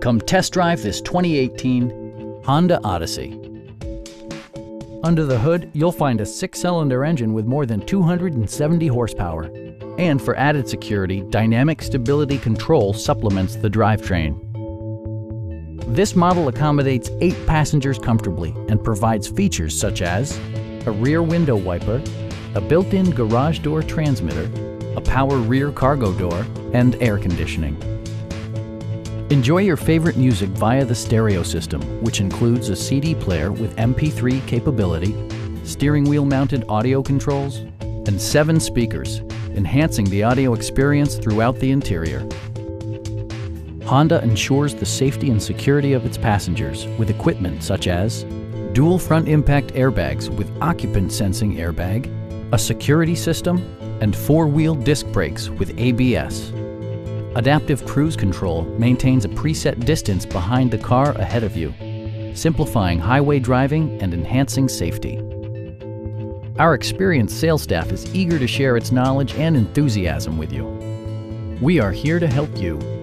Come test drive this 2018 Honda Odyssey. Under the hood, you'll find a six-cylinder engine with more than 270 horsepower. And for added security, Dynamic Stability Control supplements the drivetrain. This model accommodates eight passengers comfortably and provides features such as a rear window wiper, a built-in garage door transmitter, a power rear cargo door, and air conditioning. Enjoy your favorite music via the stereo system, which includes a CD player with MP3 capability, steering wheel mounted audio controls, and seven speakers, enhancing the audio experience throughout the interior. Honda ensures the safety and security of its passengers with equipment such as dual front impact airbags with occupant sensing airbag, a security system, and four-wheel disc brakes with ABS. Adaptive Cruise Control maintains a preset distance behind the car ahead of you, simplifying highway driving and enhancing safety. Our experienced sales staff is eager to share its knowledge and enthusiasm with you. We are here to help you